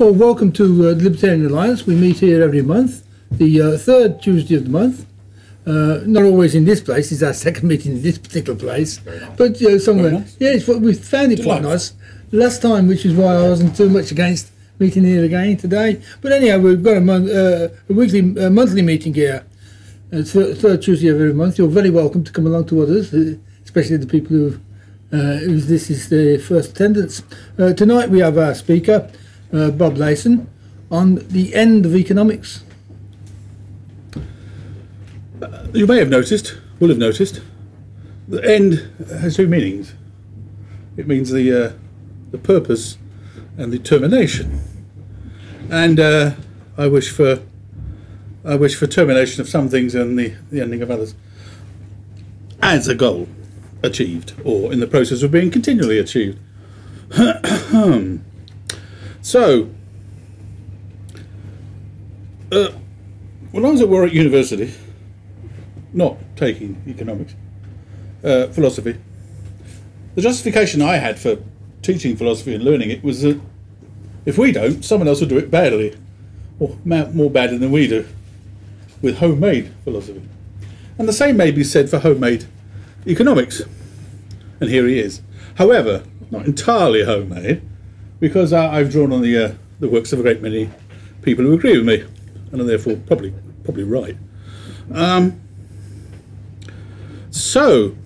Well, welcome to uh, the Libertarian Alliance. We meet here every month, the uh, third Tuesday of the month. Uh, not always in this place. It's our second meeting in this particular place, but you know, somewhere. Nice. Yeah, it's, we found it quite nice last time, which is why I wasn't too much against meeting here again today. But anyhow, we've got a, mon- uh, a weekly, uh, monthly meeting here, uh, th- third Tuesday of every month. You're very welcome to come along to others, uh, especially the people who, uh, whose this is their first attendance. Uh, tonight we have our speaker, uh, Bob Layson, on the end of economics. You may have noticed, will have noticed, the end has two meanings. It means the uh, the purpose and the termination. And uh, I wish for I wish for termination of some things and the, the ending of others. As a goal achieved, or in the process of being continually achieved. so, uh, when I was at Warwick University, not taking economics, uh, philosophy. The justification I had for teaching philosophy and learning it was that if we don't, someone else will do it badly, or more badly than we do, with homemade philosophy. And the same may be said for homemade economics. And here he is. However, not entirely homemade, because I, I've drawn on the uh, the works of a great many people who agree with me, and are therefore probably probably right. Um, so,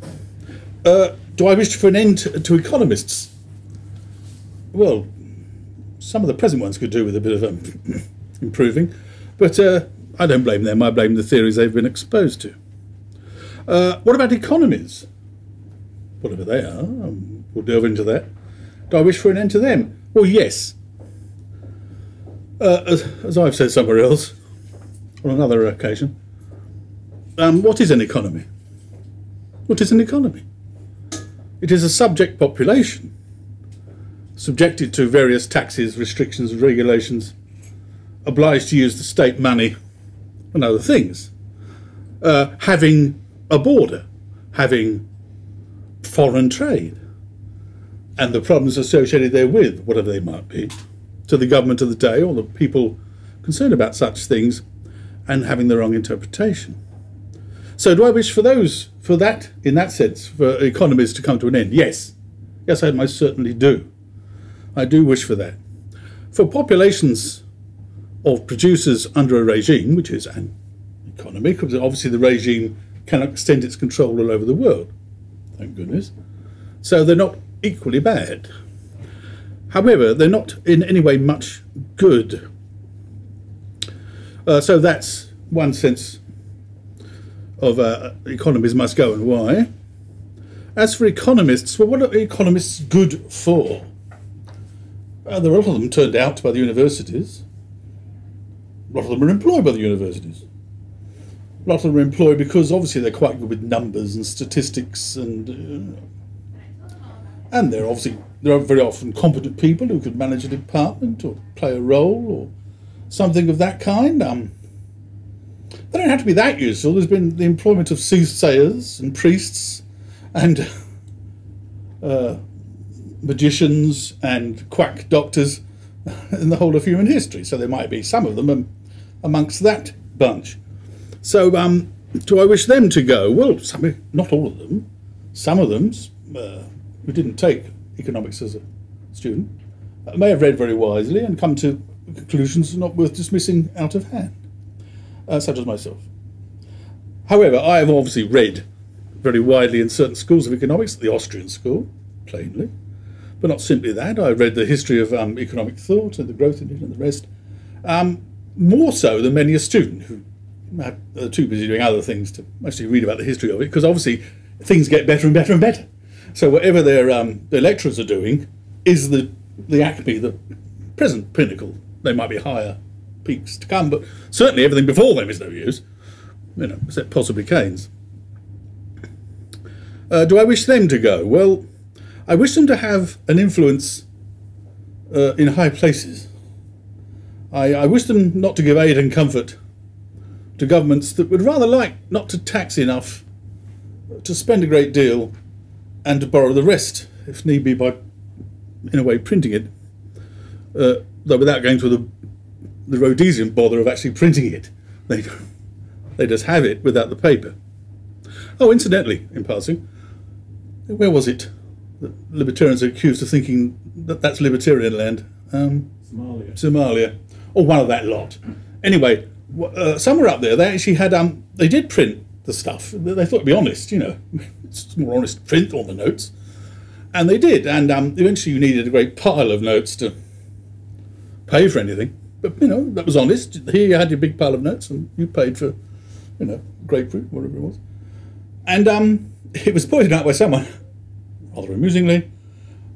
uh, do I wish for an end to, to economists? Well, some of the present ones could do with a bit of um, improving, but uh, I don't blame them. I blame the theories they've been exposed to. Uh, what about economies? Whatever they are, um, we'll delve into that. Do I wish for an end to them? Well, yes. Uh, as, as I've said somewhere else, on another occasion, um, what is an economy? What is an economy? It is a subject population, subjected to various taxes, restrictions, and regulations, obliged to use the state money and other things, uh, having a border, having foreign trade, and the problems associated therewith, whatever they might be, to the government of the day or the people concerned about such things, and having the wrong interpretation. So, do I wish for those, for that, in that sense, for economies to come to an end? Yes. Yes, I most certainly do. I do wish for that. For populations of producers under a regime, which is an economy, because obviously the regime cannot extend its control all over the world, thank goodness. So they're not equally bad. However, they're not in any way much good. Uh, so that's one sense of uh, economies must go and why. As for economists, well, what are economists good for? Uh, there are a lot of them turned out by the universities. A lot of them are employed by the universities. A lot of them are employed because obviously they're quite good with numbers and statistics, and uh, and they're obviously there are very often competent people who could manage a department or play a role or something of that kind. Um, they don't have to be that useful. There's been the employment of soothsayers and priests and uh, magicians and quack doctors in the whole of human history. So there might be some of them amongst that bunch. So um, do I wish them to go? Well, some, not all of them. Some of them uh, who didn't take economics as a student uh, may have read very wisely and come to conclusions not worth dismissing out of hand uh, such as myself. However, I have obviously read very widely in certain schools of economics, the Austrian school, plainly, but not simply that. I read the history of um, economic thought and the growth in it and the rest, um, more so than many a student who are are too busy doing other things to actually read about the history of it, because obviously things get better and better and better. So whatever their um, lecturers are doing is the the acme, the present pinnacle. They might be higher peaks to come, but certainly everything before them is no use. You know, except possibly Keynes. Uh, do I wish them to go? Well, I wish them to have an influence uh, in high places. I, I wish them not to give aid and comfort to governments that would rather like not to tax enough, to spend a great deal, and to borrow the rest, if need be, by, in a way, printing it uh, though without going through the the Rhodesian bother of actually printing it. They they just have it without the paper. Oh, incidentally, in passing, where was it? The libertarians are accused of thinking that that's libertarian land. Um, Somalia. Somalia, or one of that lot. Anyway, uh, somewhere up there, they actually had um, they did print the stuff. They thought it'd be honest, you know, it's more honest print all the notes, and they did. And um, eventually, you needed a great pile of notes to pay for anything. But you know, that was honest. Here you had your big pile of notes, and you paid for, you know, grapefruit, whatever it was. And um, it was pointed out by someone, rather amusingly,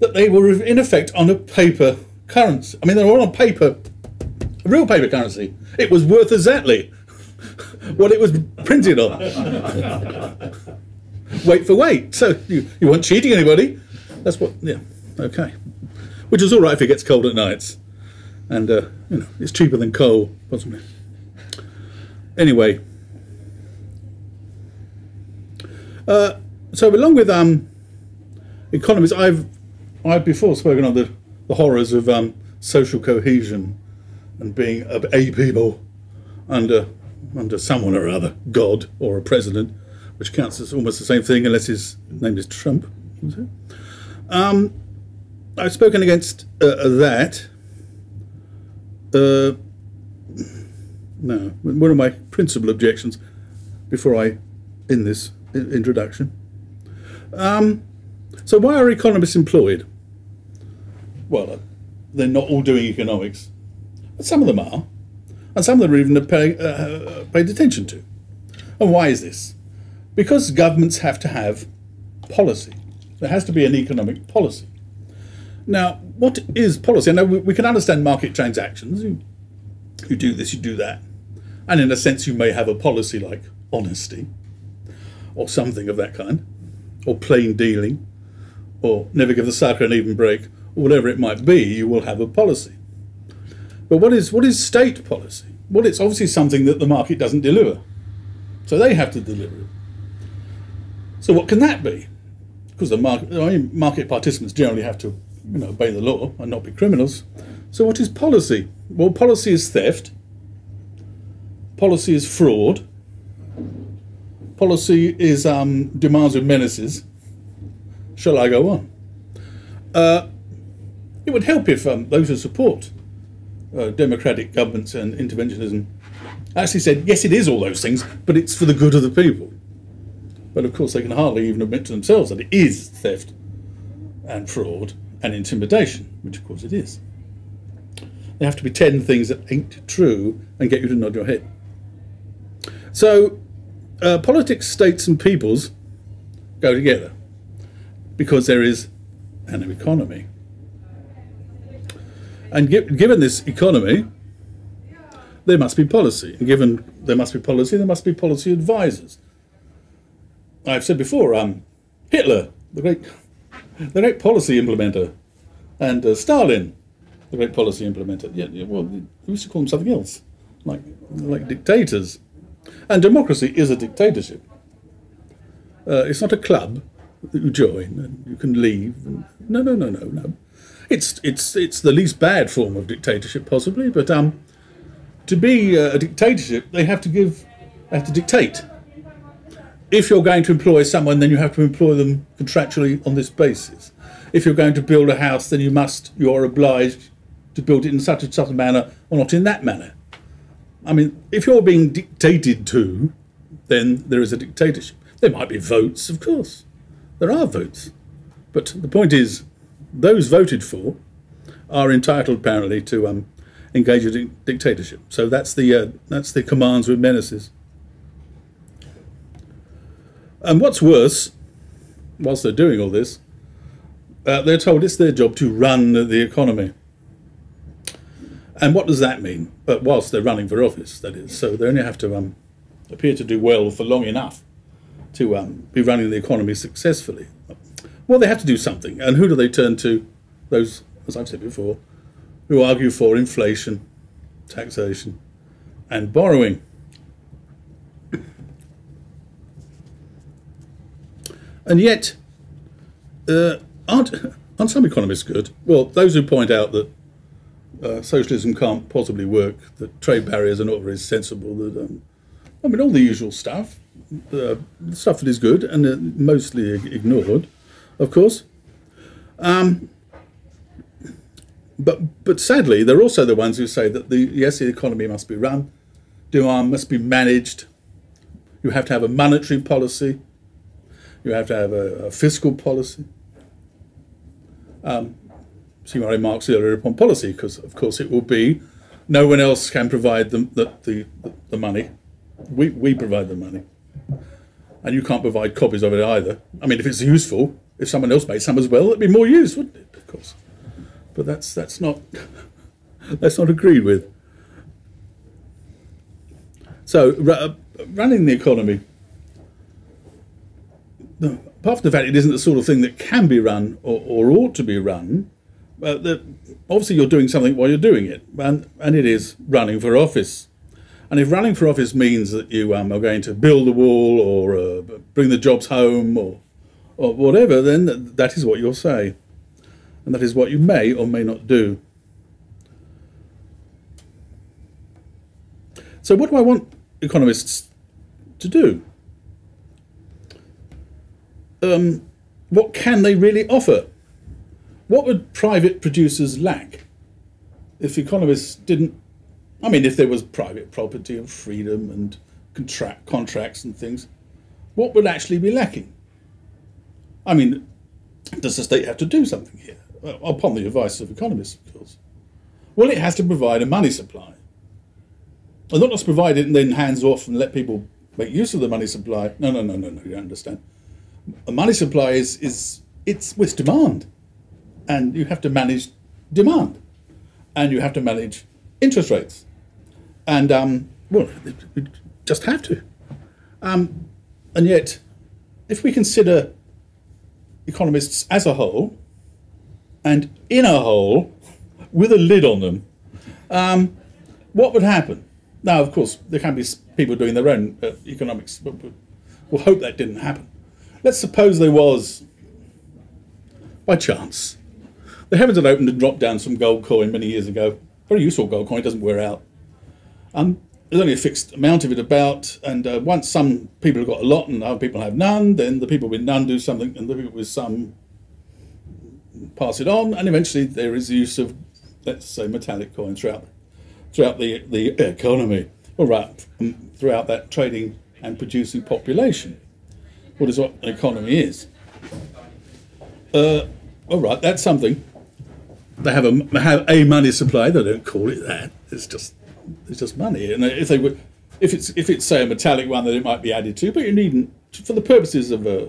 that they were in effect on a paper currency. I mean, they were all on paper, real paper currency. It was worth exactly what it was printed on. weight for weight. So you, you weren't cheating anybody. That's what, yeah, okay. Which is all right if it gets cold at nights. And, uh, you know, it's cheaper than coal, possibly. Anyway. Uh, so along with um, economists, I've I've before spoken of the, the horrors of um, social cohesion and being a, a people under under someone or other, God or a president, which counts as almost the same thing unless his name is Trump. Um, I've spoken against uh, that. Uh, no, one of my principal objections before I end this introduction. Um, so, why are economists employed? Well, uh, they're not all doing economics, but some of them are, and some of them are even pay, uh, paid attention to. And why is this? Because governments have to have policy. There has to be an economic policy. Now, what is policy? I know we, we can understand market transactions. You, you do this, you do that. And in a sense, you may have a policy like honesty or something of that kind, or plain dealing, or never give the sucker an even break, or whatever it might be, you will have a policy. But what is, what is state policy? Well, it's obviously something that the market doesn't deliver. So they have to deliver it. So what can that be? Because the market, I mean, market participants generally have to, you know, obey the law and not be criminals. So what is policy? Well, policy is theft. Policy is fraud. Policy is um, demands with menaces. Shall I go on? Uh, it would help if um, those who support uh, democratic governments and interventionism actually said, yes, it is all those things, but it's for the good of the people. But of course, they can hardly even admit to themselves that it is theft and fraud and intimidation, which of course it is. There have to be 10 things that ain't true and get you to nod your head. So, uh, politics, states, and peoples go together because there is an economy. And gi- given this economy, there must be policy. And given there must be policy, there must be policy advisors. I've said before, um, Hitler, the great, the great policy implementer, and uh, Stalin, the great policy implementer. Yeah, yeah, well, we used to call them something else, like like dictators. And democracy is a dictatorship. Uh, it's not a club that you join and you can leave. And, no, no, no, no, no. It's it's it's the least bad form of dictatorship, possibly. But um, to be uh, a dictatorship, they have to give, they have to dictate. If you're going to employ someone, then you have to employ them contractually on this basis. If you're going to build a house, then you must, you are obliged to build it in such and such a manner, or not in that manner. I mean, if you're being dictated to, then there is a dictatorship. There might be votes, of course. There are votes. But the point is, those voted for are entitled, apparently, to um, engage in di- dictatorship. So that's the, uh, that's the commands with menaces. And what's worse, whilst they're doing all this, uh, they're told it's their job to run the economy. And what does that mean? But whilst they're running for office, that is. So they only have to um, appear to do well for long enough to um, be running the economy successfully. Well, they have to do something. And who do they turn to? Those, as I've said before, who argue for inflation, taxation, and borrowing. And yet, uh, aren't, aren't some economists good? Well, those who point out that uh, socialism can't possibly work, that trade barriers are not very sensible, that, um, I mean, all the usual stuff, uh, stuff that is good and uh, mostly ignored, of course. Um, but, but sadly, they're also the ones who say that the, yes, the economy must be run, demand must be managed, you have to have a monetary policy, you have to have a, a fiscal policy. Um, see my remarks earlier upon policy, because of course it will be no one else can provide the, the, the, the money. We, we provide the money. And you can't provide copies of it either. I mean, if it's useful, if someone else made some as well, it'd be more use, wouldn't it? Of course. But that's, that's, not, that's not agreed with. So, running the economy, apart from the fact it isn't the sort of thing that can be run or, or ought to be run, uh, that obviously you're doing something while you're doing it, and, and it is running for office. And if running for office means that you um, are going to build a wall or uh, bring the jobs home or, or whatever, then that is what you'll say. And that is what you may or may not do. So, what do I want economists to do? Um, what can they really offer? What would private producers lack if economists didn't? I mean, if there was private property and freedom and contract contracts and things, what would actually be lacking? I mean, does the state have to do something here? Upon the advice of economists, of course. Well, it has to provide a money supply. And not just provide it and then hands off and let people make use of the money supply. No, no, no, no, no, you don't understand. A money supply is, is it's with demand and you have to manage demand, and you have to manage interest rates, and um, well, we just have to. Um, and yet, if we consider economists as a whole, and in a whole, with a lid on them, um, what would happen? Now, of course, there can be people doing their own uh, economics, but we'll hope that didn't happen. Let's suppose there was, by chance, the heavens had opened and dropped down some gold coin many years ago. Very useful gold coin, doesn't wear out. Um, there's only a fixed amount of it about, and uh, once some people have got a lot and other people have none, then the people with none do something, and the people with some pass it on, and eventually there is the use of, let's say, metallic coin throughout, throughout the, the economy, or right, um, throughout that trading and producing population. What is what an economy is? Uh, all right, that's something they have a have a money supply. They don't call it that. It's just it's just money. And if they would, if it's if it's say a metallic one, then it might be added to. But you needn't for the purposes of a, uh,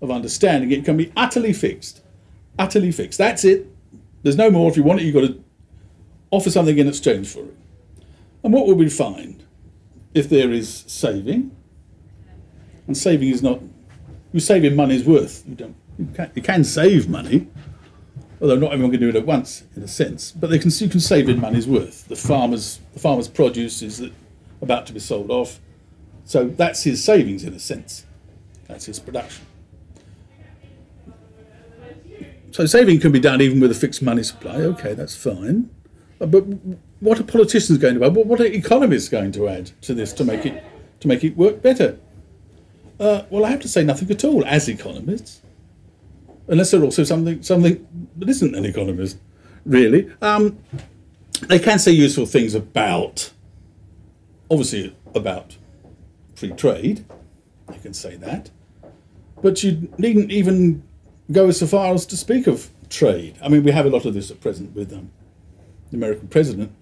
of understanding. It can be utterly fixed, utterly fixed. That's it. There's no more. If you want it, you've got to offer something in exchange for it. And what will we find if there is saving? And saving is not you saving money's worth. You don't. You can, you can save money, although not everyone can do it at once in a sense. But they can you can save in money's worth. The farmers the farmer's produce is about to be sold off, so that's his savings in a sense. That's his production. So saving can be done even with a fixed money supply. Okay, that's fine. Uh, but what are politicians going to add? What are economists going to add to this to make it to make it work better? Uh, well, I have to say nothing at all as economists unless they're also something something that isn't an economist, really. Um, they can say useful things about, obviously, about free trade. They can say that, but you needn't even go so far as to speak of trade. I mean, we have a lot of this at present with um, the American president.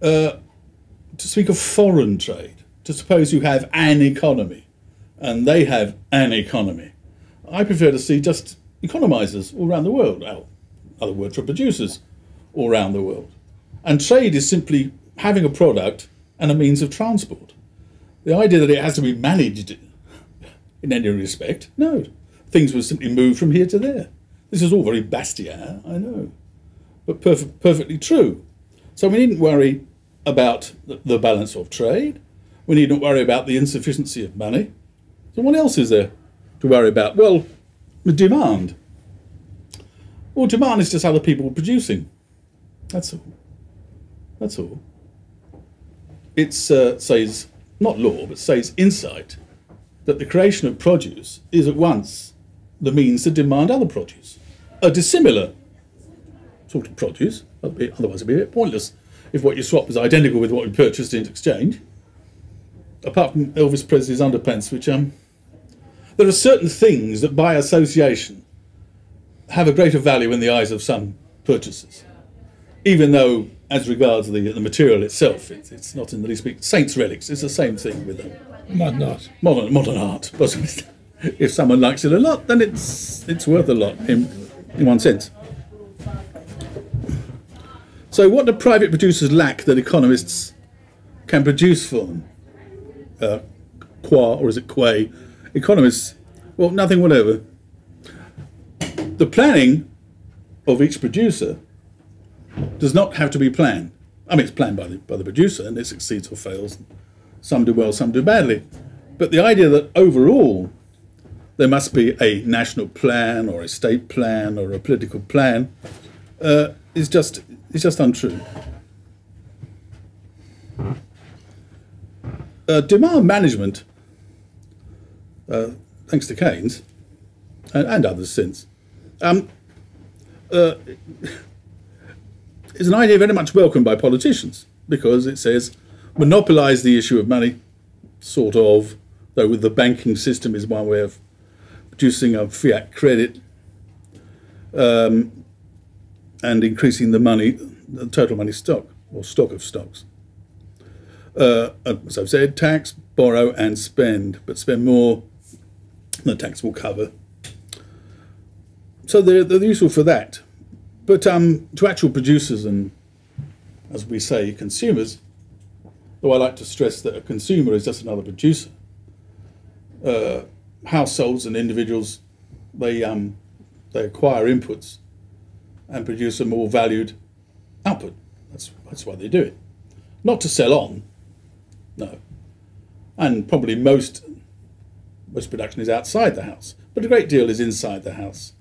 Uh, to speak of foreign trade, to suppose you have an economy and they have an economy. I prefer to see just economizers all around the world. well, Other words for producers all around the world. And trade is simply having a product and a means of transport. The idea that it has to be managed in any respect, no. Things will simply move from here to there. This is all very Bastiat, I know, but perf- perfectly true. So we needn't worry about the balance of trade. We needn't worry about the insufficiency of money. So what else is there to worry about? Well, demand. Well, demand is just other people producing. That's all. That's all. It uh, Say's, not law, but Say's insight, that the creation of produce is at once the means to demand other produce. A dissimilar sort of produce, otherwise it'd be a bit pointless if what you swap is identical with what you purchased in exchange. Apart from Elvis Presley's underpants, which um, there are certain things that by association have a greater value in the eyes of some purchasers, even though, as regards the, the material itself, it, it's not in the least bit. Saints' relics, it's the same thing with them. Modern art. Modern, modern art. But if someone likes it a lot, then it's, it's worth a lot in, in one sense. So, what do private producers lack that economists can produce for them? Uh, qua, or is it quay? Economists, well, nothing whatever. The planning of each producer does not have to be planned. I mean, it's planned by the, by the producer and it succeeds or fails. Some do well, some do badly. But the idea that overall there must be a national plan or a state plan or a political plan uh, is just it's just untrue. Uh, demand management, uh, thanks to Keynes and, and others since, um, uh, is an idea very much welcomed by politicians because it says monopolise the issue of money, sort of, though with the banking system is one way of producing a fiat credit. Um, and increasing the money, the total money stock or stock of stocks. Uh, as I've said, tax, borrow, and spend, but spend more the tax will cover. So they're, they're useful for that. But um, to actual producers and, as we say, consumers, though I like to stress that a consumer is just another producer, uh, households and individuals, they, um, they acquire inputs and produce a more valued output. That's, that's why they do it. Not to sell on, no. And probably most, most production is outside the house, but a great deal is inside the house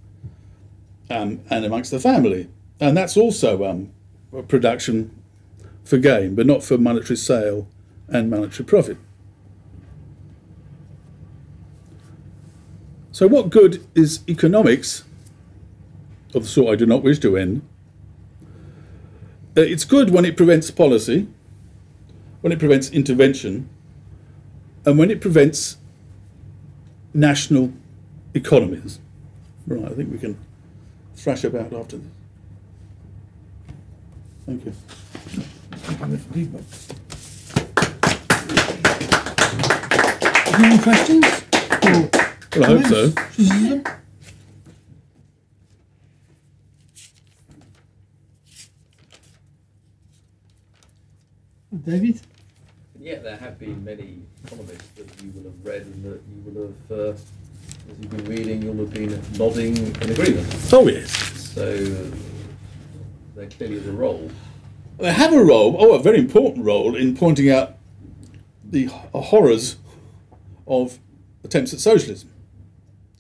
um, and amongst the family. And that's also um, production for gain, but not for monetary sale and monetary profit. So, what good is economics of the sort I do not wish to end. Uh, it's good when it prevents policy, when it prevents intervention, and when it prevents national economies. Right, I think we can thrash about after this. Thank you. Any questions? Well, I hope so. David? Yeah, there have been many economists that you will have read and that you will have, uh, as you've been reading, you'll have been nodding in agreement. Oh, yes. So there clearly is a role. They have a role, oh, a very important role, in pointing out the horrors of attempts at socialism.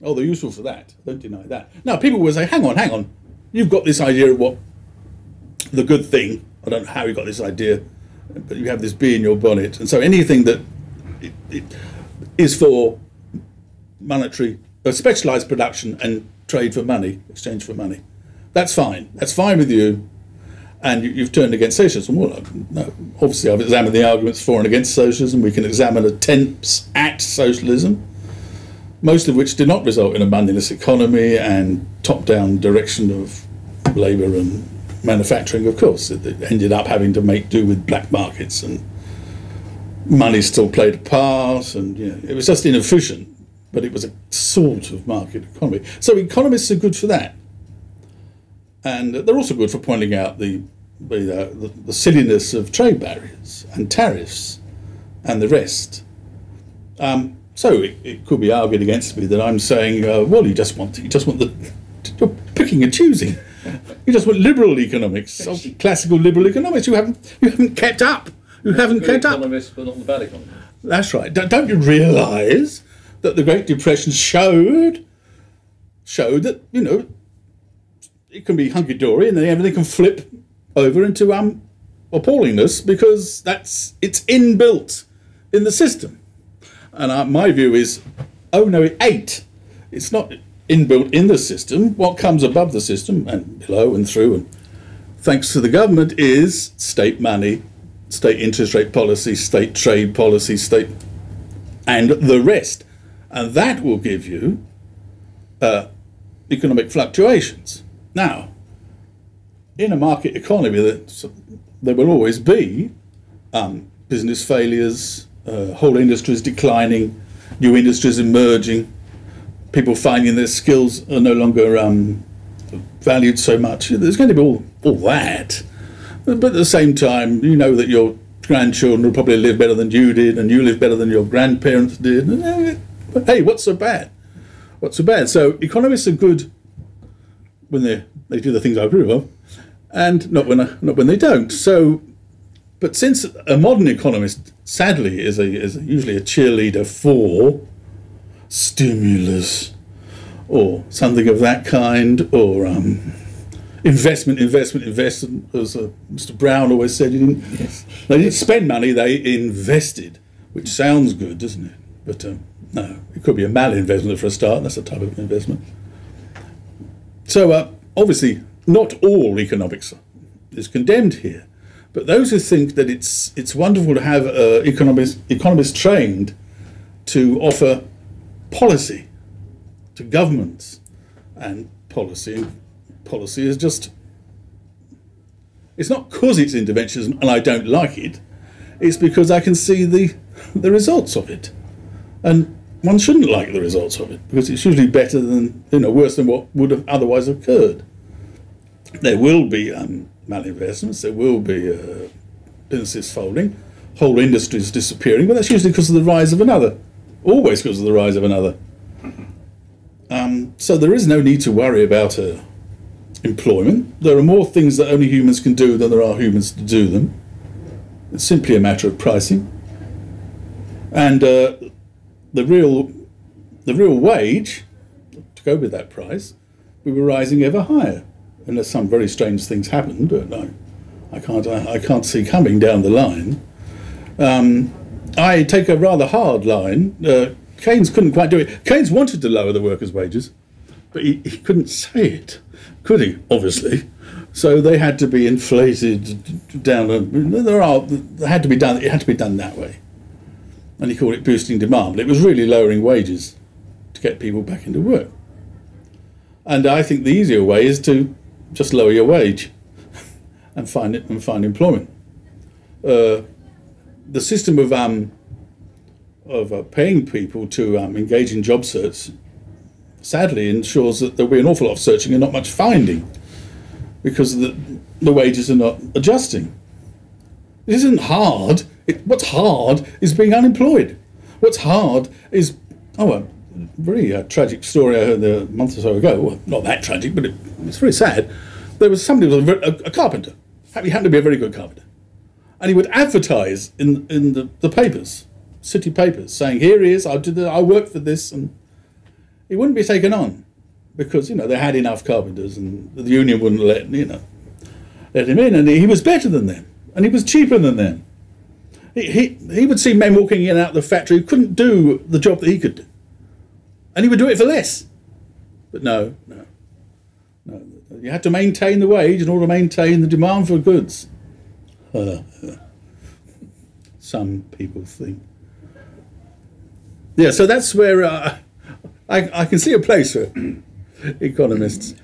Oh, they're useful for that. Don't deny that. Now, people will say, hang on, hang on. You've got this idea of what the good thing. I don't know how you got this idea but you have this bee in your bonnet, and so anything that it, it is for monetary, uh, specialised production and trade for money, exchange for money, that's fine. That's fine with you, and you, have turned against socialism. Well, no, obviously, I've examined the arguments for and against socialism. We can examine attempts at socialism, most of which did not result in a moneyless economy and top-down direction of labour and manufacturing, of course. It, ended up having to make do with black markets, and money still played a part, and you know, it was just inefficient. But it was a sort of market economy. So economists are good for that, and they're also good for pointing out the the, uh, the, the silliness of trade barriers and tariffs and the rest. Um, so it, it, could be argued against me that I'm saying, uh, well, you just want you just want the you're picking and choosing. You just want liberal economics, classical liberal economics. You haven't, you haven't kept up. You haven't Good kept up. economists, but not the bad economists. That's right. Don't, don't you realise that the Great Depression showed showed that you know it can be hunky dory and then everything can flip over into um appallingness because that's it's inbuilt in the system. And uh, my view is, oh no, it ain't. It's not inbuilt in the system. What comes above the system and below and through and thanks to the government is state money, state interest rate policy, state trade policy, state, and the rest. And that will give you uh, economic fluctuations. Now, in a market economy, there will always be um, business failures, uh, whole industries declining, new industries emerging, people finding their skills are no longer um, valued so much. There's going to be all, all that. But at the same time, you know that your grandchildren will probably live better than you did, and you live better than your grandparents did. Uh, hey, what's so bad? What's so bad? So economists are good when they they do the things I approve of, and not when I, not when they don't. So, but since a modern economist, sadly, is a is usually a cheerleader for stimulus or something of that kind, or um, investment, investment, investment. As uh, Mr. Brown always said, didn't, yes. they didn't spend money; they invested, which sounds good, doesn't it? But um, no, it could be a malinvestment for a start. That's a type of investment. So uh, obviously, not all economics is condemned here, but those who think that it's it's wonderful to have uh, economists economists trained to offer policy to governments. And policy policy is just it's not because it's interventionism and I don't like it. It's because I can see the the results of it. And one shouldn't like the results of it because it's usually better than you know worse than what would have otherwise occurred. There will be um, malinvestments. There will be uh, businesses folding. Whole industries disappearing but that's usually because of the rise of another always because of the rise of another um, so there is no need to worry about uh, employment. There are more things that only humans can do than there are humans to do them. It's simply a matter of pricing. And uh, the real, the real wage, to go with that price, we were rising ever higher, unless some very strange things happened. But I, I can't, I, I can't see coming down the line. Um, I take a rather hard line. Uh, Keynes couldn't quite do it. Keynes wanted to lower the workers' wages, but he, he couldn't say it, could he? Obviously. So they had to be inflated down. There are they had to be done. It had to be done that way, and he called it boosting demand. But it was really lowering wages to get people back into work. And I think the easier way is to just lower your wage and find it and find employment. Uh, the system of um, of uh, paying people to um, engage in job search sadly ensures that there'll be an awful lot of searching and not much finding because the, the wages are not adjusting. This isn't hard. It, what's hard is being unemployed. What's hard is, oh, a very uh, tragic story I heard a month or so ago. Well, not that tragic, but it, it's very sad. There was somebody was a, a, a carpenter. He happened to be a very good carpenter. And he would advertise in, in the, the papers city papers saying, "Here he is. I did. The, I worked for this," and he wouldn't be taken on because you know they had enough carpenters, and the union wouldn't let you know let him in, and he was better than them, and he was cheaper than them. He, he, he would see men walking in and out of the factory who couldn't do the job that he could do. And he would do it for less. But no, no, no. You had to maintain the wage in order to maintain the demand for goods. Uh, some people think. Yeah, so that's where uh, I, I can see a place for economists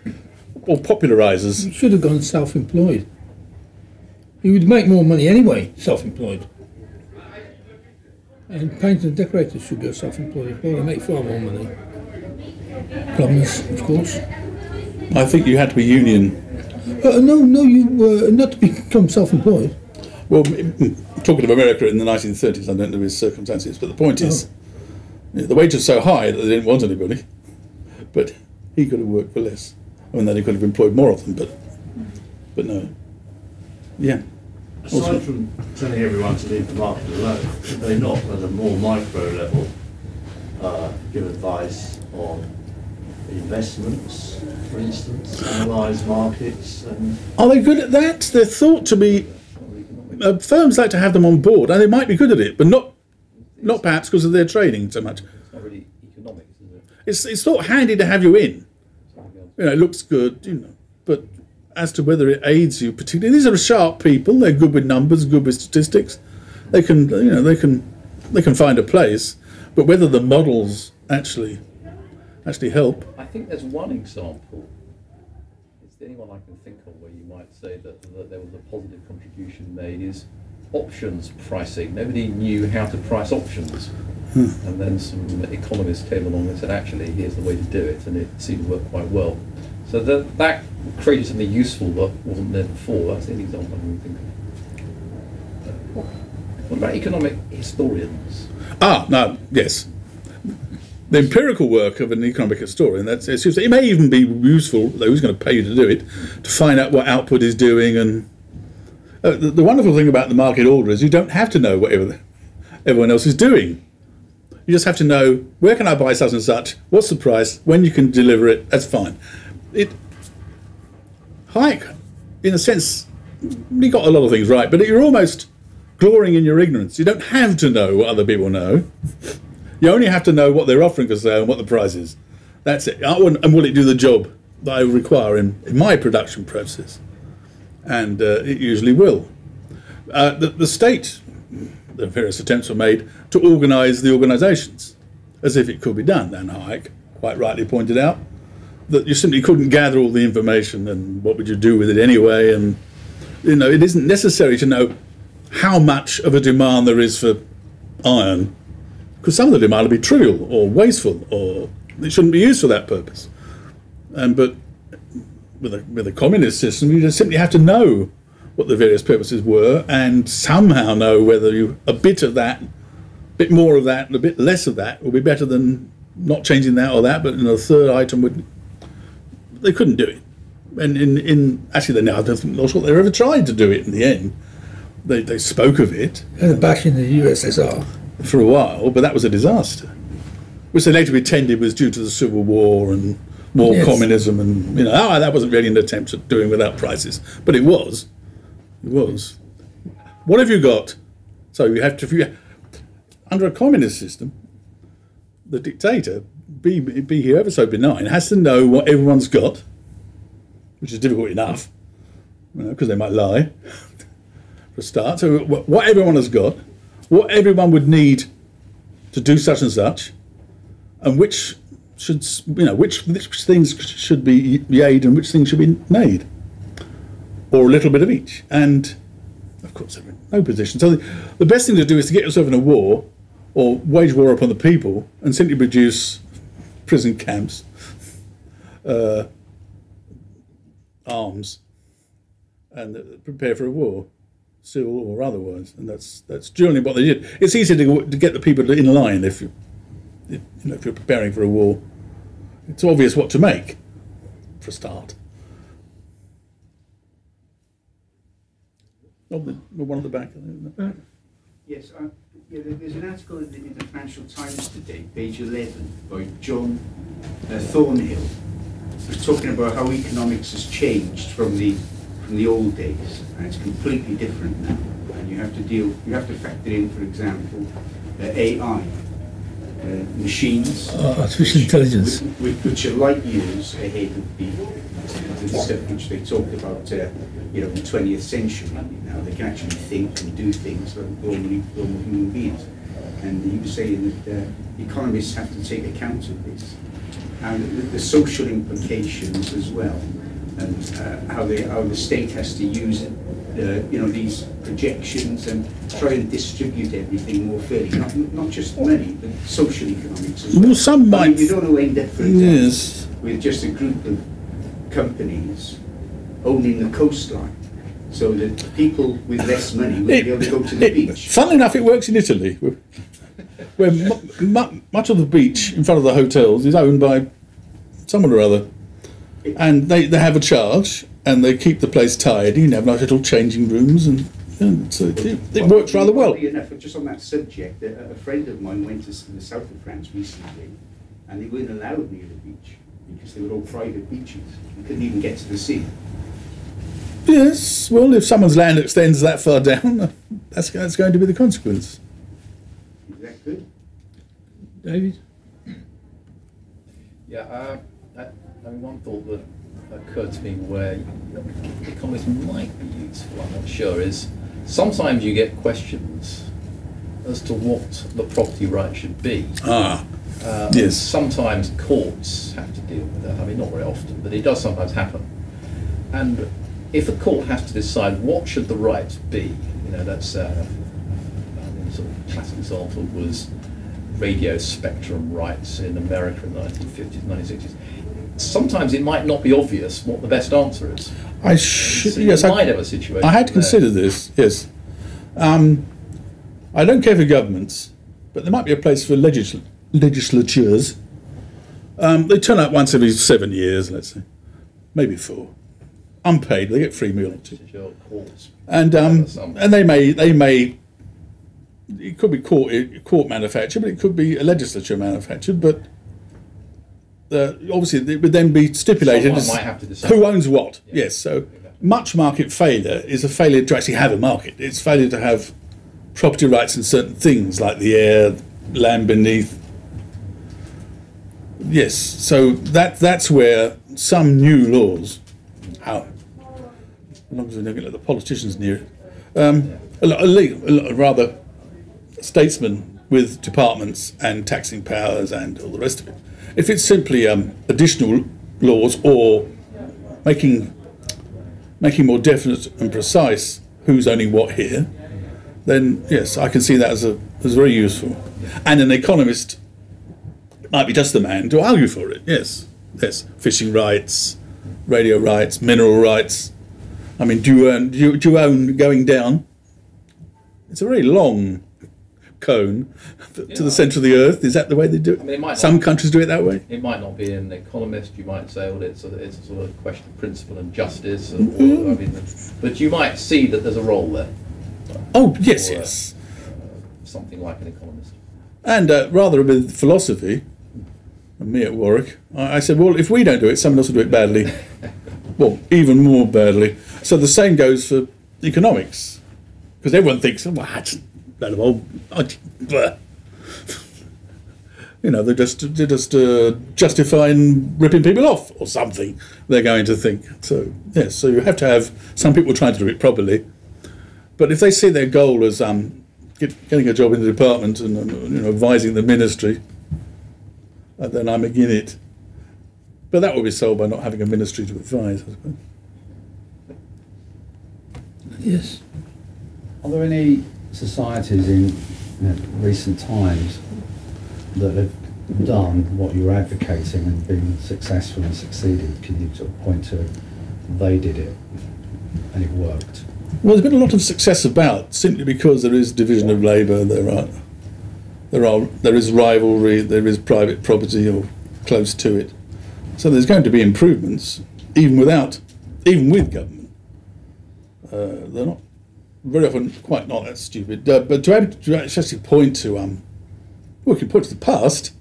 or popularizers. You should have gone self employed. You would make more money anyway, self employed. And painters and decorators should go self employed. Well, they make far more money. Plumbers, of course. I think you had to be union. Uh, no, no, you uh, not to become self employed. Well, talking of America in the 1930s, I don't know his circumstances, but the point is. Oh the wage was so high that they didn't want anybody, but he could have worked for less. I mean, then he could have employed more of them, but but no. Yeah. Aside also. from telling everyone to leave the market alone, could they not, at a more micro level, uh, give advice on investments, for instance, analyse markets? And Are they good at that? They're thought to be uh, firms like to have them on board, and they might be good at it, but not not perhaps because of their trading so much. It's not really economics, is it? It's it's not handy to have you in. You know, it looks good, you know, but as to whether it aids you particularly, these are sharp people. They're good with numbers, good with statistics. They can, you know, they can they can find a place, but whether the models actually actually help. I think there's one example. It's the only one I can think of where you might say that, that there was a positive contribution made is options pricing. Nobody knew how to price options. And then some economists came along and said, actually, here's the way to do it, and it seemed to work quite well. So that, that created something useful that wasn't there before. That's the only example I can think of. What about economic historians? Ah, no, yes. The empirical work of an economic historian, that's. It may even be useful, though who's going to pay you to do it, to find out what output is doing. And uh, the, the wonderful thing about the market order is you don't have to know what everyone, everyone else is doing. You just have to know where can I buy such and such, what's the price, when you can deliver it, that's fine. It Hayek, in a sense, he got a lot of things right, but you're almost glorying in your ignorance. You don't have to know what other people know. You only have to know what they're offering for sale and what the price is. That's it. And will it do the job that I require in, in my production process? And uh, it usually will. Uh, the, the state, the various attempts were made to organise the organisations as if it could be done. And Hayek quite rightly pointed out that you simply couldn't gather all the information and what would you do with it anyway. And, you know, it isn't necessary to know how much of a demand there is for iron because some of the demand be trivial or wasteful or it shouldn't be used for that purpose. And but with a with a communist system, you just simply have to know what the various purposes were and somehow know whether you a bit of that, a bit more of that, and a bit less of that will be better than not changing that or that, but in a third item would. They couldn't do it, and in in actually they I don't think not sure they ever tried to do it in the end. They they spoke of it, And back in the USSR. For a while, but that was a disaster, which they later pretended was due to the Civil War and more Yes. communism, and you know, ah, that wasn't really an attempt at doing without prices, but it was, it was. What have you got? So you have to, if you, under a communist system, the dictator, be be he ever so benign, has to know what everyone's got, which is difficult enough, you know, because they might lie for a start. So what everyone has got, what everyone would need to do such and such, and which should you know which, which things should be made and which things should be made, or a little bit of each. And of course, they're in no position. So the, the best thing to do is to get yourself in a war, or wage war upon the people, and simply produce prison camps, uh, arms, and prepare for a war civil or otherwise, and that's that's generally what they did. It's easy to, to get the people in line if you, you know, if you're preparing for a war. It's obvious what to make, for a start. Oh, the, the one at the back. isn't? Yes, uh, yeah, there's an article in the, in the Financial Times today, page 11, by John uh, Thornhill, who's talking about how economics has changed from the from the old days, and it's completely different now. And you have to deal, you have to factor in, for example, uh, AI, uh, machines, Uh, artificial intelligence. which, which are light years ahead of the, the stuff which they talked about, uh, you know, the 20th century. Now they can actually think and do things like normally normal human beings. And he was saying that uh, economists have to take account of this and the, the social implications as well, and uh, how they how the state has to use uh, you know these projections and try and distribute everything more fairly, not not just money, but social economics as well. Well, some I mean, might- you don't to end up, for Yes. with just a group of companies owning the coastline, so that people with less money will be able to go to the It- beach. Funnily enough, it works in Italy, where, where mu- mu- much of the beach in front of the hotels is owned by someone or other, and they, they have a charge and they keep the place tidy and have nice little changing rooms, and, and so it, it works rather well. Enough, just on that subject, a, a friend of mine went to the south of France recently, and they weren't allowed near the beach because they were all private beaches. You couldn't even get to the sea. Yes, well, if someone's land extends that far down, that's, that's going to be the consequence. Is that good? David? Yeah, uh, I, mean, one thought that occurred to me where economists might be useful, I'm not sure, is sometimes you get questions as to what the property right should be. Ah, Uh, Yes. Sometimes courts have to deal with that. I mean, not very often, but it does sometimes happen. And if a court has to decide what should the rights be, you know, that's uh, I mean, sort of classic example was radio spectrum rights in America in the 1950s, 1960s. Sometimes it might not be obvious what the best answer is. I should. So yes, might I, have a situation. I had to consider this. Yes, um, I don't care for governments, but there might be a place for legisl- legislatures. Um, they turn up once every seven years, let's say, maybe four, unpaid. They get free meal and um, and they may they may. It could be court court manufactured, but it could be a legislature manufactured. But uh, obviously, it would then be stipulated as might have to decide. who owns what. Yeah. Yes, so much market failure is a failure to actually have a market. It's failure to have property rights in certain things like the air, land beneath. Yes, so that that's where some new laws, how, as long as we don't get let the politicians near it, um, a, a, legal, a rather statesmen with departments and taxing powers and all the rest of it. If it's simply um, additional laws or making making more definite and precise who's owning what here, then yes, I can see that as a as very useful. And an economist might be just the man to argue for it. Yes, yes, fishing rights, radio rights, mineral rights. I mean, do you do you, do you own going down? It's a very long cone to the centre of the earth. Is that the way they do it? I mean, it might Some not- countries do it that way. It might not be an economist. You might say, well, it's a, it's a sort of question of principle and justice. Mm-hmm. or, I mean, but you might see that there's a role there. Oh yes, Or, uh, yes. Something like an economist. And uh, rather with philosophy, and me at Warwick, I, I said, well, if we don't do it, someone else will do it badly. well, even more badly. So the same goes for economics, because everyone thinks, oh, well, that's a load of blah." you know, they're just they're just uh, justifying ripping people off or something. They're going to think. So yes, so you have to have some people trying to do it properly. But if they see their goal as um, get, getting a job in the department and um, you know advising the ministry, uh, then I'm again it. But that will be solved by not having a ministry to advise, I suppose. Yes. Are there any societies in you know, recent times that have done what you're advocating and been successful and succeeded? Can you sort of point to they did it and it worked? Well, there's been a lot of success about simply because there is division of labour. There are, there are, there is rivalry. There is private property or close to it. So there's going to be improvements, even without, even with government. Uh, they're not very often quite not that stupid. Uh, but to, to actually point to, um, we can point to the past,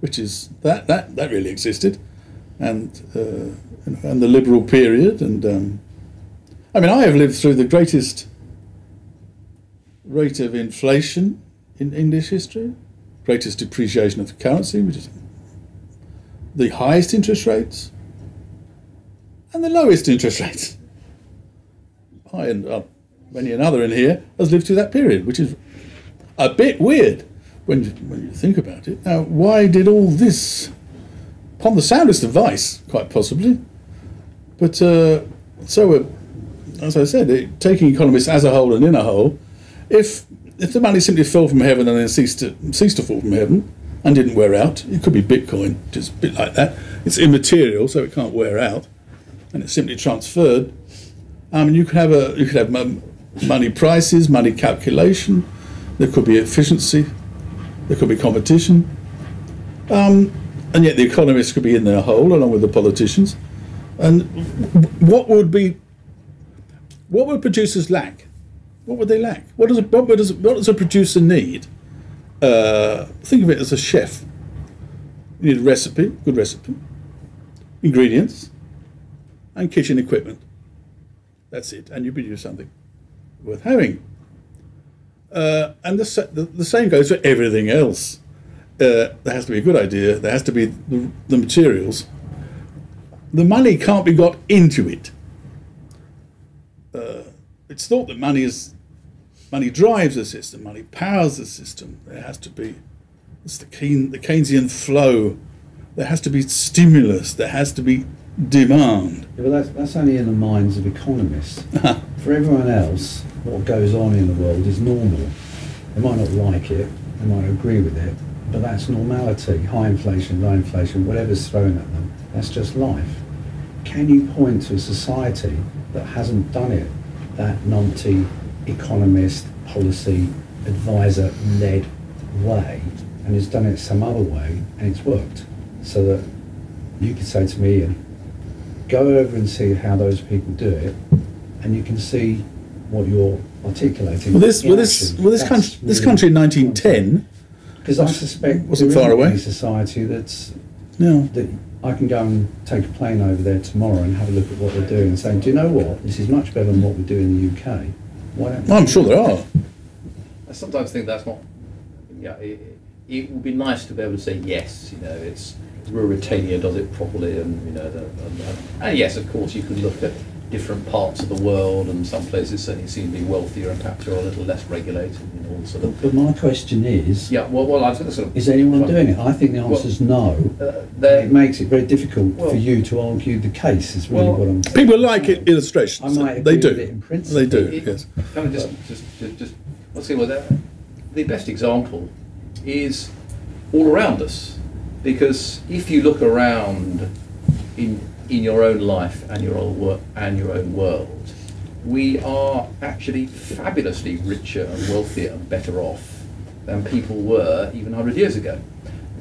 which is that that that really existed, and uh, and the liberal period, and um, I mean, I have lived through the greatest rate of inflation in English history, greatest depreciation of the currency, which is the highest interest rates, and the lowest interest rates. I and uh, many another in here has lived through that period, which is a bit weird when you, when you think about it. Now, why did all this, upon the soundest advice, quite possibly, but uh, so uh, as I said, it, taking economists as a whole and in a whole, if if the money simply fell from heaven and then ceased to ceased to fall from heaven and didn't wear out, it could be Bitcoin, just a bit like that. It's immaterial, so it can't wear out, and it's simply transferred. I mean, you could have a you could have mon- money prices, money calculation. There could be efficiency. There could be competition. Um, and yet the economists could be in their hole along with the politicians. And what would be what would producers lack? What would they lack? What does a, what does, what does a producer need? Uh, think of it as a chef. You need a recipe, good recipe, ingredients, and kitchen equipment. That's it, and you produce something worth having. Uh, and the, the, the same goes for everything else. Uh, there has to be a good idea, there has to be the, the materials. The money can't be got into it. Uh, it's thought that money is money drives the system, money powers the system. There has to be it's the, the Keynesian flow. There has to be stimulus. There has to be demand. Yeah, but that's, that's only in the minds of economists. For everyone else, what goes on in the world is normal. They might not like it, they might agree with it, but that's normality. High inflation, low inflation, whatever's thrown at them, that's just life. Can you point to a society that hasn't done it that numpty economist, policy, advisor led way and has done it some other way and it's worked? So that you could say to me, Ian, go over and see how those people do it, and you can see what you're articulating. Well, this, well, this, well, this, That's country, this country in 1910, Because I suspect Wasn't there far away. society that's no, that I can go and take a plane over there tomorrow and have a look at what they're doing and say, do you know what? This is much better than what we do in the UK. Why don't? we I'm sure there are. I sometimes think that's not. Yeah, it, it would be nice to be able to say yes. You know, it's Ruritania does it properly, and you know, the, and, and, and yes, of course, you can look at different parts of the world, and some places certainly seem to be wealthier and perhaps are a little less regulated. You know, all sort of. But my question is, Yeah, well, well, I was going to sort of. is anyone well, doing it? I think the answer is no. Uh, It makes it very difficult Well- for you to argue the case. Is really Well, what I'm. saying. People like it, illustrations. I might they do. with it in principle. They do. It- yes. Can I just, just, just, just let's see what that, the best example is all around us, because if you look around in in your own life and your own work and your own world, we are actually fabulously richer and wealthier and better off than people were even 100 years ago,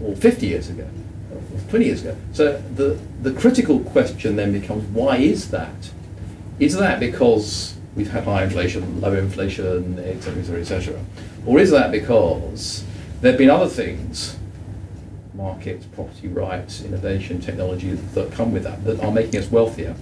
or 50 years ago, or 20 years ago. So the the critical question then becomes, why is that? Is that because we've had high inflation, low inflation, etc., etc., et cetera, et cetera? Or is that because there have been other things, markets, property rights, innovation, technology that come with that, that are making us wealthier?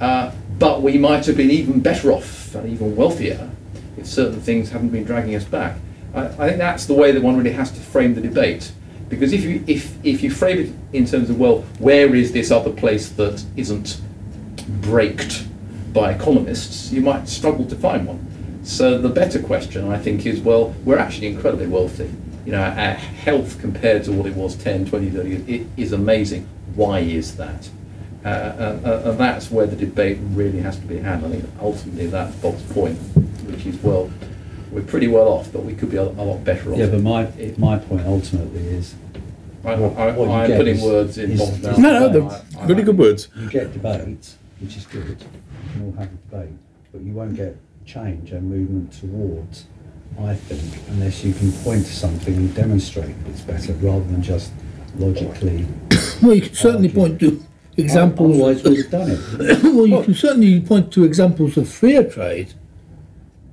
Uh, but we might have been even better off and even wealthier if certain things hadn't been dragging us back. I, I think that's the way that one really has to frame the debate. Because if you, if, if you frame it in terms of, well, where is this other place that isn't braked by economists, you might struggle to find one. So the better question, I think, is well, we're actually incredibly wealthy. You know, our health compared to what it was 10, 20, 30 years, it is amazing. Why is that? Uh, and, uh, and that's where the debate really has to be had. I think ultimately that's Bob's point, which is, well, we're pretty well off, but we could be a, a lot better off. Yeah, but my my point ultimately is I, what- I, what you I'm putting is- words in is- Bob's is- mouth. No, no, I- they're I- really good words. you get debate, which is good. You can all have a debate, but you won't get change and movement towards. I think unless you can point to something and demonstrate that it's better, rather than just logically. Well, you can certainly point to examples. Otherwise, we'd have done it. well, you can certainly point to examples of freer trade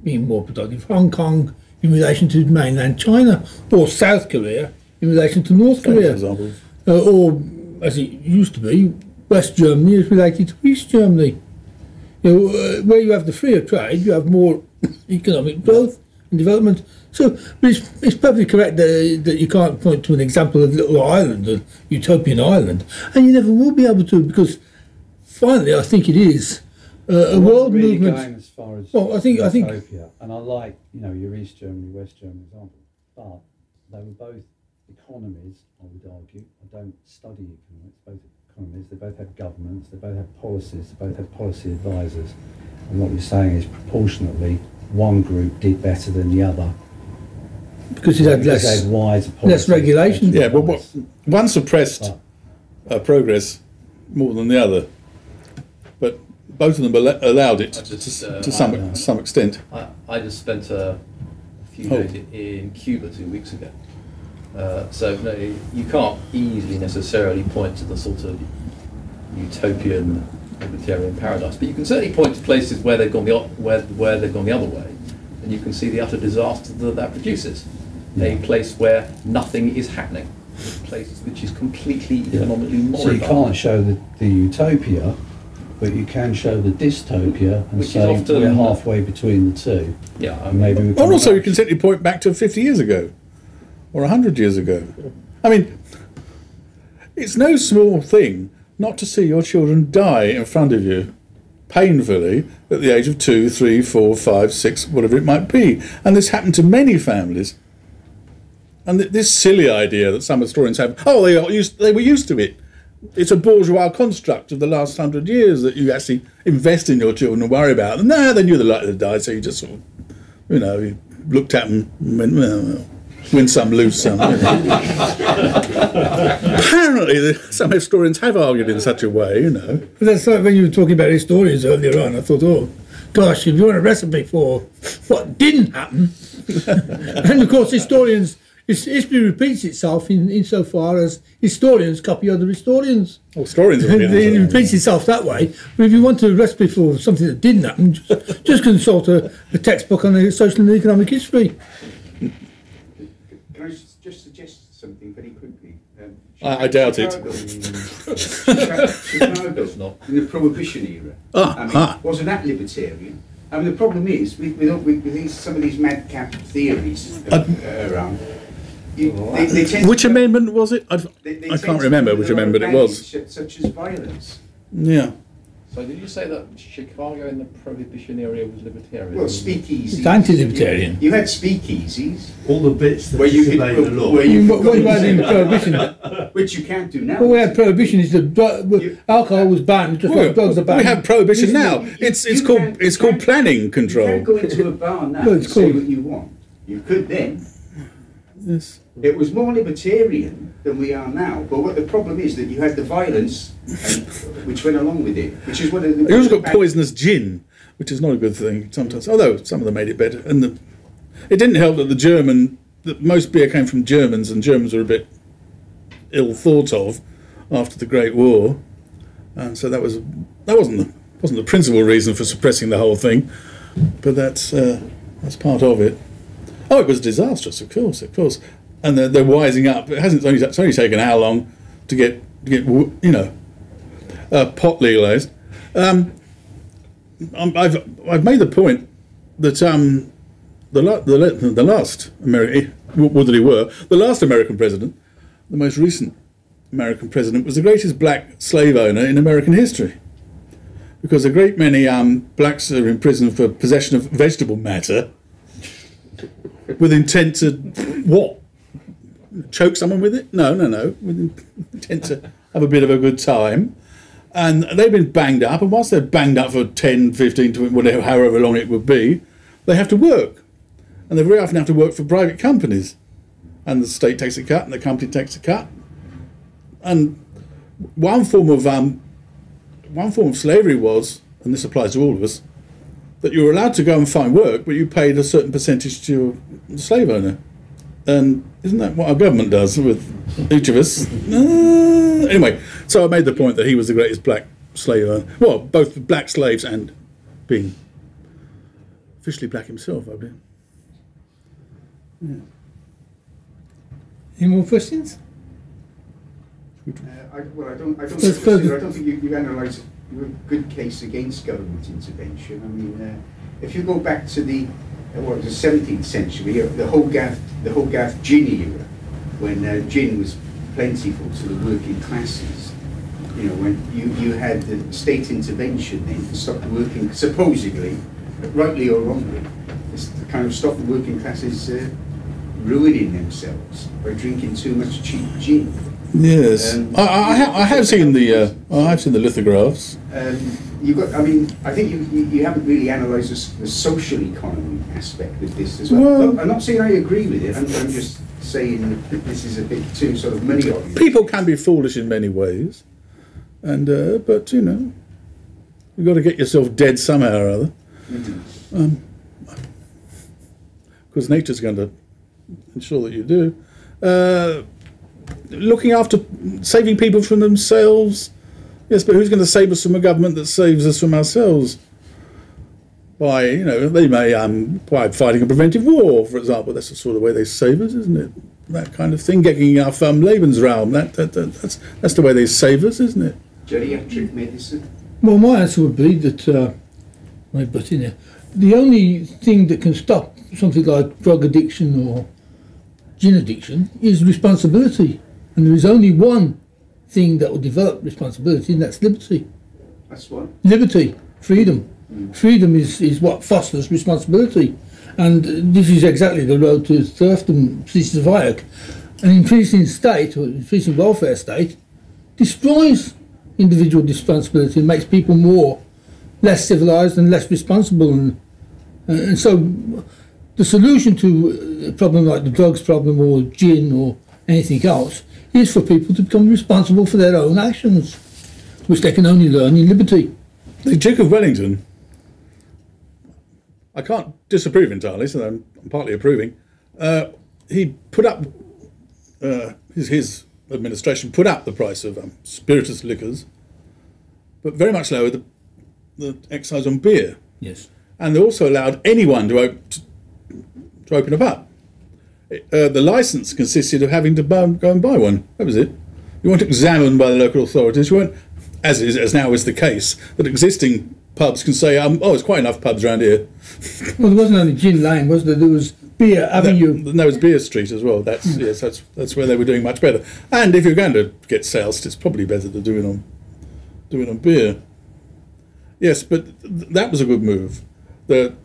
being more productive. Hong Kong in relation to mainland China, or South Korea in relation to North For Korea, example. uh, or as it used to be, West Germany is related to East Germany. You know, uh, where you have the freer trade, you have more economic growth and development. So, but it's, it's perfectly correct that, that you can't point to an example of little Ireland, a utopian Ireland, and you never will be able to because finally, I think it is uh, a world really movement. Going as far as Well, I think- I think- and I like you know your East Germany, West Germany example, but they were both economies. I would argue. I don't study economics. Both economies. They both have governments. They both have policies. They both have policy advisors. And what you're saying is proportionately, one group did better than the other because it had because they less. had wider less regulation. Yeah, but what, one suppressed But- uh, progress more than the other, but both of them al- allowed it just, to, uh, to some I- some extent. I, I just spent a few Oh. days in- in Cuba two weeks ago. Uh, so no, you can't easily necessarily point to the sort of utopian libertarian paradise, but you can certainly point to places where they've gone the where where they've gone the other way, and you can see the utter disaster that that produces. A place where nothing is happening, a place which is completely economically moribund. So you can't show the, the utopia but you can show the dystopia and Which say often- we're halfway between the two. Yeah, I And maybe we can. Or also, you can simply point back to 50 years ago or 100 years ago. I mean, it's no small thing not to see your children die in front of you painfully at the age of two, three, four, five, six, whatever it might be. And this happened to many families. And th- this silly idea that some historians have, oh, they, used, they were used to it. It's a bourgeois construct of the last hundred years that you actually invest in your children and worry about them. No, they knew they're likely to die, so you just sort of, you know, you looked at them and went, well, well win some, lose some. Apparently, some historians have argued in such a way, you know. But that's like when you were talking about historians earlier on. I thought, oh, gosh, if you want a recipe for what didn't happen, and of course, historians, his- history repeats itself in insofar as historians copy other historians. Well, historians have it repeats itself that way. But if you want a recipe for something that didn't happen, just, just consult a, a textbook on the social and economic history. Can I just, just suggest something very quickly? Um, I- I doubt it. Chicago, Chicago, Chicago, not. in the Prohibition era, Ah, I mean, ah. wasn't that libertarian? I mean, the problem is, with, with, with these, some of these madcap theories uh, around, you, they, they Which amendment was it? I've, they, they I can't to remember go which with a lot of amendment it was. Such as violence. Yeah. So did you say that Chicago in the Prohibition area was libertarian? Well, speakeasies. It's anti-libertarian. You had speakeasies, All the bits that where you could, disobey the law. where you mm, What, what about in prohibition? which you can't do now. Well, we had prohibition. Is the alcohol was banned, just like drugs are banned. we have prohibition now. You- It's it's called it's called can't- planning You control. can't go into a bar now Well, and it's say called- what you want. You could then. Yes. It was more libertarian than we are now. But what the problem is that you had the violence and, which went along with it, which is what. The, You also got poisonous gin, which is not a good thing sometimes. Although some of them made it better, and the, it didn't help that the German, that most beer came from Germans, and Germans were a bit ill thought of after the Great War, and so that was that wasn't the wasn't the principal reason for suppressing the whole thing, but that's uh, that's part of it. Oh, it was disastrous, of course, of course, and they're, they're wising up. It hasn't only, it's only taken how long to get to get you know uh, pot legalized. Um, I've I've made the point that um, the the, the last American what did he were the last American president, the most recent American president was the greatest black slave owner in American history, because a great many um, blacks are in prison for possession of vegetable matter, with intent to what? Choke someone with it? No, no, no, with intent to have a bit of a good time. And they've been banged up and once they're banged up for 10 15 20 whatever however long it would be they have to work. And they very often have to work for private companies. And the state takes a cut and the company takes a cut. And one form of um, one form of slavery was and this applies to all of us that you were allowed to go and find work but you paid a certain percentage to your slave owner and isn't that what our government does with each of us? Uh, anyway, so I made the point that he was the greatest black slave owner. Well, both black slaves and being officially black himself, I believe. Yeah. Any more questions? Uh, I, well, I don't. I don't. Think, I don't think you, you analyse a good case against government intervention. I mean, uh, if you go back to the uh, what was the 17th century, uh, the Hogarth, the Hogarth gin era, when uh, gin was plentiful to the working classes. You know, when you, you had the state intervention then to stop the working, supposedly, rightly or wrongly, to kind of stop the working classes uh, ruining themselves by drinking too much cheap gin. Yes, Um, I, I, ha- I have seen the uh, I have seen the lithographs. Um, you got. I mean, I think you, you, you haven't really analysed the, the social economy aspect of this as well. Well- Look, I'm not saying I agree with it. I'm, I'm just saying that this is a bit too sort of money oriented. People can be foolish in many ways, and uh, but you know, you've got to get yourself dead somehow or other. Um, because nature's going to ensure that you do. Uh, looking after saving people from themselves. Yes, but who's going to save us from a government that saves us from ourselves? By you know, they may um by fighting a preventive war, for example. That's the sort of way they save us, isn't it? That kind of thing, getting our um, Lebensraum. That, that, that that's that's the way they save us, isn't it? Geriatric medicine. Well, my answer would be that, uh, my butt in there, the only thing that can stop something like drug addiction or gin addiction is responsibility. And there is only one thing that will develop responsibility, and that's liberty. That's what. Liberty, freedom. Mm. Freedom is, is what fosters responsibility. And this is exactly the road to serfdom, ceases of Hayek. An increasing state, or increasing welfare state, destroys individual responsibility and makes people more, less civilized and less responsible. And, uh, and so the solution to a problem like the drugs problem or gin or anything else is for people to become responsible for their own actions, which they can only learn in liberty. The Duke of Wellington, I can't disapprove entirely, so I'm, I'm partly approving. Uh, he put up, uh, his, his administration put up the price of um, spirituous liquors, but very much lower the, the excise on beer. Yes. And they also allowed anyone to, to, open a pub. Uh, the license consisted of having to buy, go and buy one. That was it. You weren't examined by the local authorities. You weren't, as is as now is the case, that existing pubs can say, um, "Oh, it's quite enough pubs around here." Well, there wasn't only Gin Lane, was there? There was Beer Avenue. There was Beer Street as well. That's yes, that's that's where they were doing much better. And if you're going to get sales, it's probably better to do it on do it on beer. Yes, but th- that was a good move. The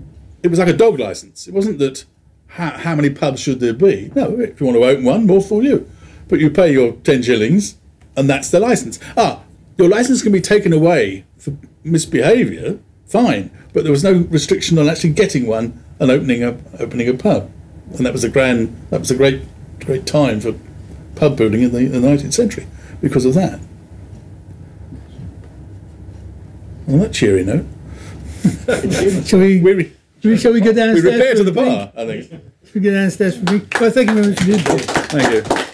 it was like a dog license. It wasn't that how, how many pubs should there be. No, if you want to open one, more for you. But you pay your ten shillings, and that's the license. Ah, your license can be taken away for misbehaviour. Fine, but there was no restriction on actually getting one and opening a opening a pub, and that was a grand that was a great great time for pub building in the, in the 19th century because of that. On that cheery note, Shall we, we, we- shall we go we downstairs? repair to the bar, I think. Shall we go downstairs for drink? Well, thank you very much indeed. Bob. Thank you.